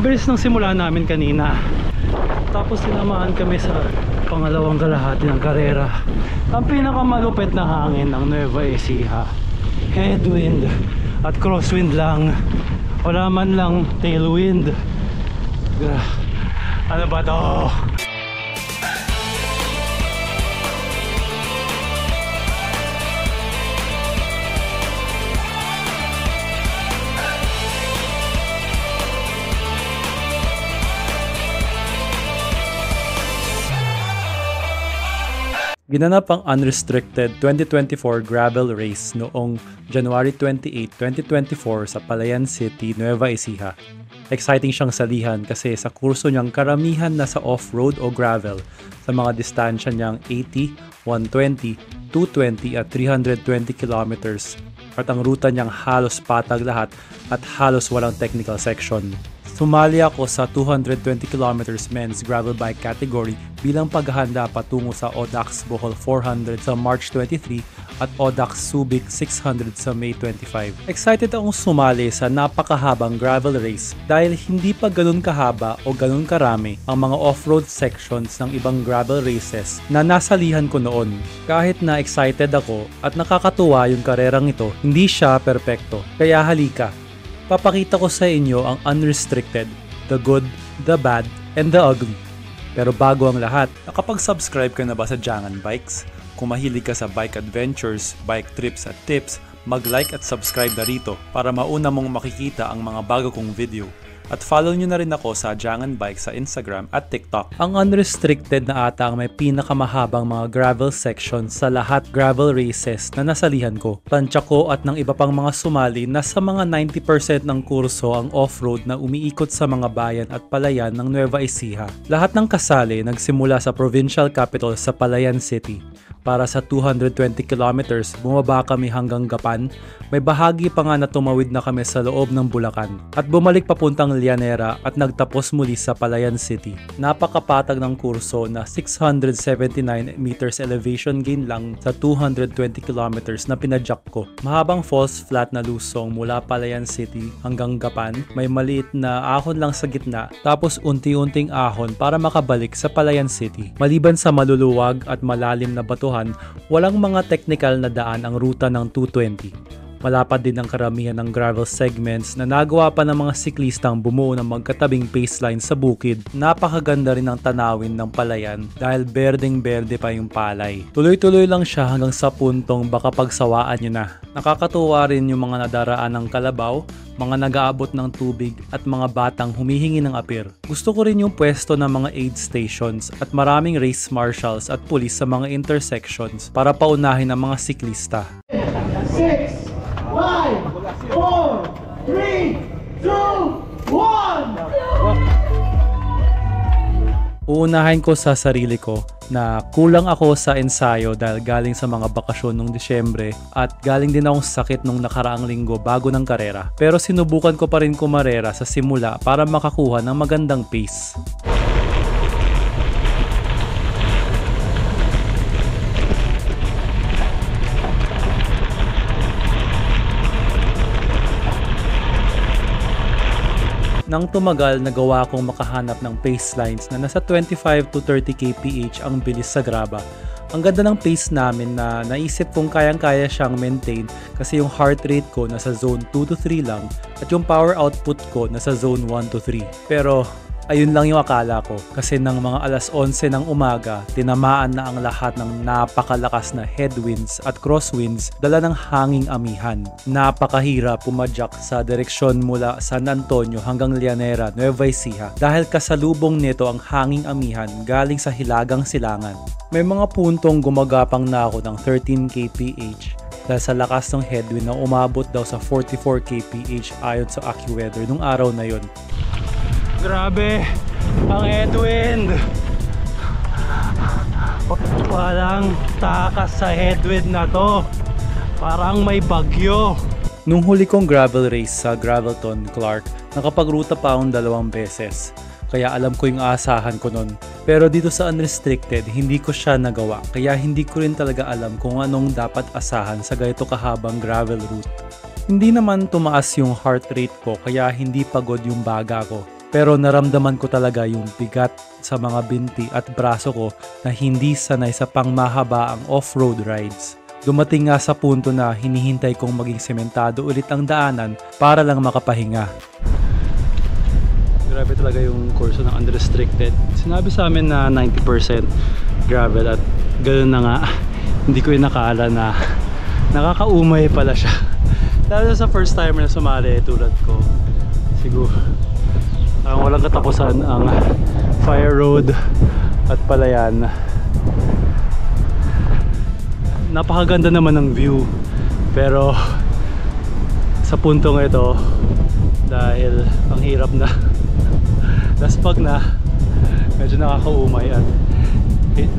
bilis ng simula namin kanina. Tapos sinamahan kami sa pangalawang kalahati ng karera. Ang pinakamalupit na hangin ng Nueva Ecija. Headwind at crosswind lang. Wala man lang tailwind. Ano ba to? Ginanap ang unrestricted 2024 gravel race noong January 28, 2024 sa Palayan City, Nueva Ecija. Exciting siyang salihan kasi sa kurso niyang karamihan na sa off-road o gravel sa mga distansya niyang 80, 120, 220 at 320 kilometers at ang ruta niyang halos patag lahat at halos walang technical section. Sumali ako sa 220 kilometers men's gravel bike category bilang paghahanda patungo sa Odax Bohol 400 sa March 23 at Odax Subic 600 sa May 25. Excited akong sumali sa napakahabang gravel race dahil hindi pa ganun kahaba o ganun karami ang mga off-road sections ng ibang gravel races na nasalihan ko noon. Kahit na excited ako at nakakatuwa yung karerang ito, hindi siya perpekto. Kaya halika, papakita ko sa inyo ang unrestricted, the good, the bad, and the ugly. Pero bago ang lahat, nakapag-subscribe ka na ba sa Jangan Bikes? Kung mahilig ka sa bike adventures, bike trips at tips, mag-like at subscribe na rito para mauna mong makikita ang mga bago kong video. At follow nyo na rin ako sa Jangan Bike sa Instagram at TikTok. Ang unrestricted na ata ang may pinakamahabang mga gravel section sa lahat gravel races na nasalihan ko. Tansya ko at ng iba pang mga sumali na sa mga 90% ng kurso ang off-road na umiikot sa mga bayan at palayan ng Nueva Ecija. Lahat ng kasali nagsimula sa provincial capital sa Palayan City. Para sa 220 kilometers, bumaba kami hanggang Gapan. May bahagi pa nga na tumawid na kami sa loob ng Bulacan. At bumalik papuntang Lianera at nagtapos muli sa Palayan City. Napakapatag ng kurso na 679 meters elevation gain lang sa 220 kilometers na pinadyak ko. Mahabang falls flat na lusong mula Palayan City hanggang Gapan. May maliit na ahon lang sa gitna tapos unti-unting ahon para makabalik sa Palayan City. Maliban sa maluluwag at malalim na batuhan, walang mga technical na daan ang ruta ng 220. Malapad din ang karamihan ng gravel segments na nagawa pa ng mga siklistang bumuo ng magkatabing baseline sa bukid. Napakaganda rin ang tanawin ng palayan dahil berdeng-berde pa yung palay. Tuloy-tuloy lang siya hanggang sa puntong baka pagsawaan nyo na. Nakakatuwa rin yung mga nadaraan ng kalabaw, mga nag-aabot ng tubig at mga batang humihingi ng apir. Gusto ko rin yung pwesto ng mga aid stations at maraming race marshals at pulis sa mga intersections para paunahin ang mga siklista. six, Uunahin ko sa sarili ko na kulang ako sa ensayo dahil galing sa mga bakasyon nung Disyembre at galing din akong sakit nung nakaraang linggo bago ng karera. Pero sinubukan ko pa rin kumarera sa simula para makakuha ng magandang pace. Nang tumagal, nagawa kong makahanap ng pace lines na nasa 25 to 30 kph ang bilis sa graba. Ang ganda ng pace namin na naisip kong kayang-kaya siyang maintain kasi yung heart rate ko nasa zone 2 to 3 lang at yung power output ko nasa zone 1 to 3. Pero ayun lang yung akala ko kasi ng mga alas 11 ng umaga, tinamaan na ang lahat ng napakalakas na headwinds at crosswinds dala ng hanging amihan. Napakahirap pumadyak sa direksyon mula San Antonio hanggang Lianera, Nueva Ecija dahil kasalubong nito ang hanging amihan galing sa Hilagang Silangan. May mga puntong gumagapang na ako ng 13 kph dahil sa lakas ng headwind na umabot daw sa 44 kph ayon sa AccuWeather nung araw na yon. Grabe ang headwind. Walang takas sa headwind na to. Parang may bagyo. Nung huli kong gravel race sa Gravelton, Clark, nakapagruta pa akong dalawang beses. Kaya alam ko yung aasahan ko nun. Pero dito sa unrestricted, hindi ko siya nagawa. Kaya hindi ko rin talaga alam kung anong dapat asahan sa ganito kahabang gravel route. Hindi naman tumaas yung heart rate ko kaya hindi pagod yung baga ko. Pero naramdaman ko talaga yung bigat sa mga binti at braso ko na hindi sanay sa pangmahaba ang off-road rides. Dumating nga sa punto na hinihintay kong maging sementado ulit ang daanan para lang makapahinga. Grabe talaga yung kurso ng unrestricted. Sinabi sa amin na 90% gravel at ganoon na nga. Hindi ko inakala na nakakaumay pala siya. Lalo sa first timer na sumali tulad ko. Siguro walang katapusan ang fire road at palayan. Napakaganda naman ng view pero sa puntong ito dahil ang hirap na laspag na medyo nakakaumay at eh,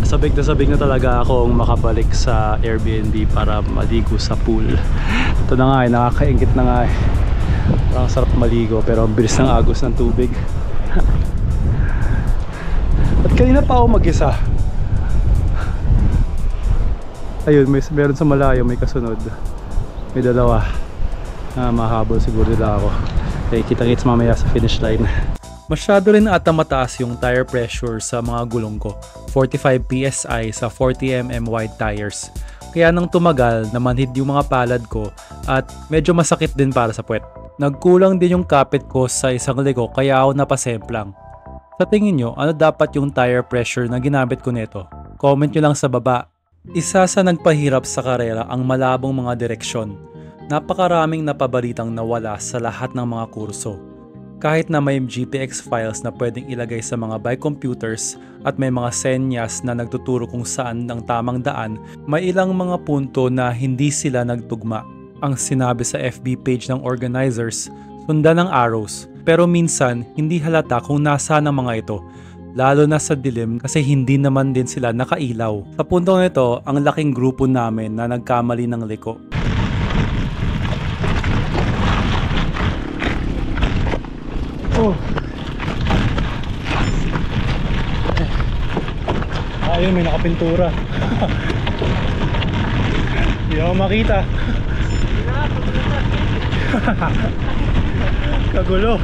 sabik na sabik na talaga akong makabalik sa Airbnb para maligo sa pool ito na nga eh, nakakaingit na nga eh parang sarap maligo pero ang bilis ng agos ng tubig at kanina pa ako mag-isa ayun may meron sa malayo may kasunod may dalawa na mahabol siguro nila ako okay, kita kits mamaya sa finish line Masyado rin ata mataas yung tire pressure sa mga gulong ko. 45 PSI sa 40mm wide tires. Kaya nang tumagal, namanhid yung mga palad ko at medyo masakit din para sa puwet. Nagkulang din yung kapit ko sa isang liko kaya ako napasemplang. Sa tingin nyo, ano dapat yung tire pressure na ginamit ko nito? Comment nyo lang sa baba. Isa sa nagpahirap sa karera ang malabong mga direksyon. Napakaraming napabalitang nawala sa lahat ng mga kurso. Kahit na may GPX files na pwedeng ilagay sa mga bike computers at may mga senyas na nagtuturo kung saan ang tamang daan, may ilang mga punto na hindi sila nagtugma. Ang sinabi sa FB page ng organizers, sundan ng arrows. Pero minsan, hindi halata kung nasaan ang mga ito lalo na sa dilim kasi hindi naman din sila nakailaw. Sa puntong ito, ang laking grupo namin na nagkamali ng liko. Oh. Ayun, may nakapintura. Hindi ako makita. Kagulo.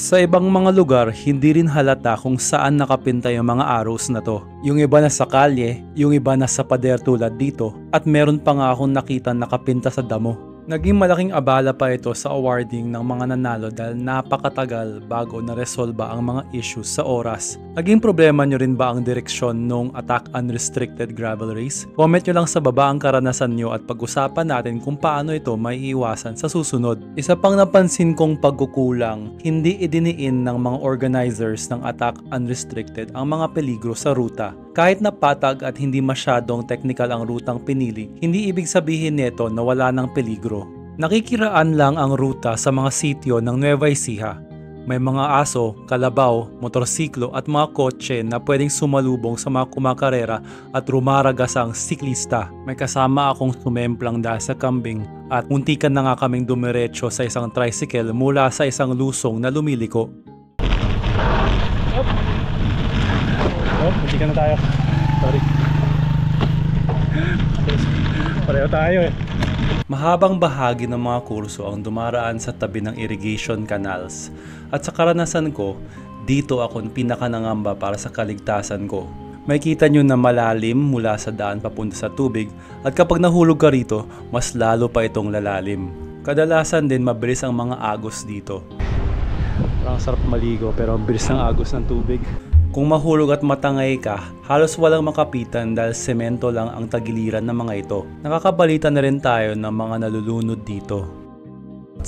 Sa ibang mga lugar, hindi rin halata kung saan nakapinta yung mga arrows na to. Yung iba na sa kalye, yung iba na sa pader tulad dito, at meron pa nga akong nakita nakapinta sa damo. Naging malaking abala pa ito sa awarding ng mga nanalo dahil napakatagal bago naresolba ang mga issues sa oras. Naging problema nyo rin ba ang direksyon nung Attack Unrestricted Gravel Race? Comment nyo lang sa baba ang karanasan nyo at pag-usapan natin kung paano ito may iwasan sa susunod. Isa pang napansin kong pagkukulang, hindi idiniin ng mga organizers ng Attack Unrestricted ang mga peligro sa ruta. Kahit na patag at hindi masyadong technical ang rutang pinili, hindi ibig sabihin nito na wala ng peligro. Nakikiraan lang ang ruta sa mga sityo ng Nueva Ecija. May mga aso, kalabaw, motorsiklo at mga kotse na pwedeng sumalubong sa mga kumakarera at rumaragas ang siklista. May kasama akong sumemplang dahil sa kambing at muntikan na nga kaming dumiretso sa isang tricycle mula sa isang lusong na lumiliko. Oh, muntikan na tayo. Sorry. Pareho tayo eh. Mahabang bahagi ng mga kurso ang dumaraan sa tabi ng irrigation canals at sa karanasan ko, dito ako pinakanangamba para sa kaligtasan ko. May kita nyo na malalim mula sa daan papunta sa tubig at kapag nahulog ka rito, mas lalo pa itong lalalim. Kadalasan din mabilis ang mga agos dito. Parang sarap maligo pero ang bilis ng agos ng tubig. Kung mahulog at matangay ka, halos walang makapitan dahil semento lang ang tagiliran ng mga ito. Nakakabalita na rin tayo ng mga nalulunod dito.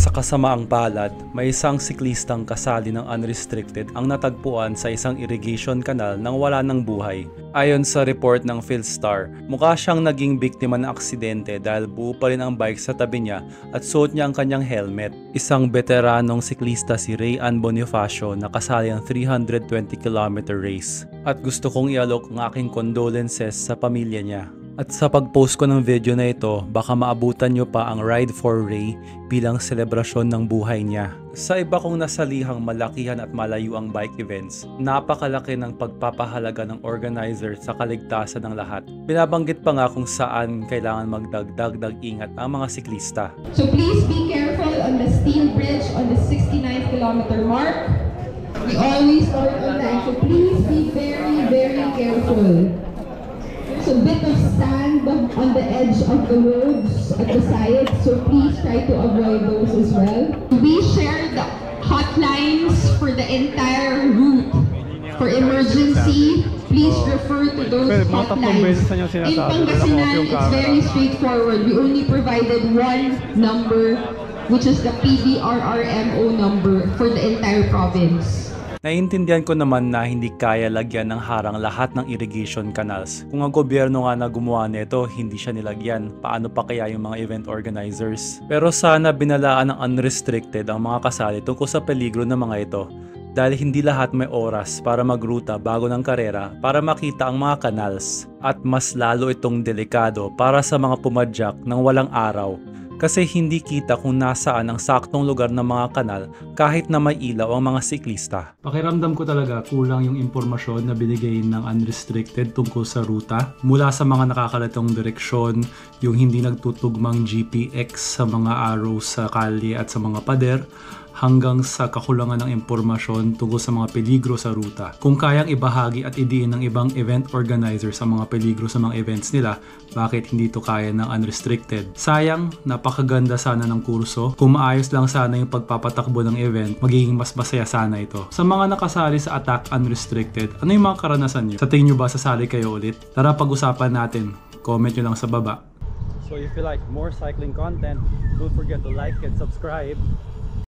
Sa kasamaang palad, may isang siklistang kasali ng unrestricted ang natagpuan sa isang irrigation canal nang wala ng buhay. Ayon sa report ng Philstar, mukha siyang naging biktima ng aksidente dahil buo pa rin ang bike sa tabi niya at suot niya ang kanyang helmet. Isang veteranong siklista si Ray Ann Bonifacio na kasali ang 320 km race. At gusto kong ialok ang aking condolences sa pamilya niya. At sa pag-post ko ng video na ito, baka maabutan nyo pa ang Ride for Ray bilang selebrasyon ng buhay niya. Sa iba kong nasalihang malakihan at malayo ang bike events, napakalaki ng pagpapahalaga ng organizer sa kaligtasan ng lahat. Binabanggit pa nga kung saan kailangan magdagdag-dag ingat ang mga siklista. So please be careful on the steel bridge on the 60 kilometer mark. We always start on time, so please be very, very careful. There's a bit of sand on the edge of the roads at the sides, so please try to avoid those as well. We share the hotlines for the entire route. For emergency, please oh. refer to those Pero mga tatlong hotlines. beses na niya In Pangasinan, it's very straightforward. We only provided one number, which is the PDRRMO number for the entire province. Naiintindihan ko naman na hindi kaya lagyan ng harang lahat ng irrigation canals. Kung ang gobyerno nga na gumawa nito, hindi siya nilagyan. Paano pa kaya yung mga event organizers? Pero sana binalaan ng unrestricted ang mga kasali tungkol sa peligro ng mga ito. Dahil hindi lahat may oras para magruta bago ng karera para makita ang mga canals. At mas lalo itong delikado para sa mga pumadyak ng walang araw kasi hindi kita kung nasaan ang saktong lugar ng mga kanal kahit na may ilaw ang mga siklista. Pakiramdam ko talaga kulang yung impormasyon na binigay ng unrestricted tungkol sa ruta mula sa mga nakakalatong direksyon, yung hindi nagtutugmang GPX sa mga arrows sa kalye at sa mga pader, hanggang sa kakulangan ng impormasyon tungkol sa mga peligro sa ruta. Kung kayang ibahagi at idiin ng ibang event organizer sa mga peligro sa mga events nila, bakit hindi to kaya ng unrestricted? Sayang, napakaganda sana ng kurso. Kung maayos lang sana yung pagpapatakbo ng event, magiging mas masaya sana ito. Sa mga nakasali sa Attack Unrestricted, ano yung mga karanasan nyo? Sa tingin nyo ba sasali kayo ulit? Tara pag-usapan natin. Comment nyo lang sa baba. So if you like more cycling content, don't forget to like and subscribe.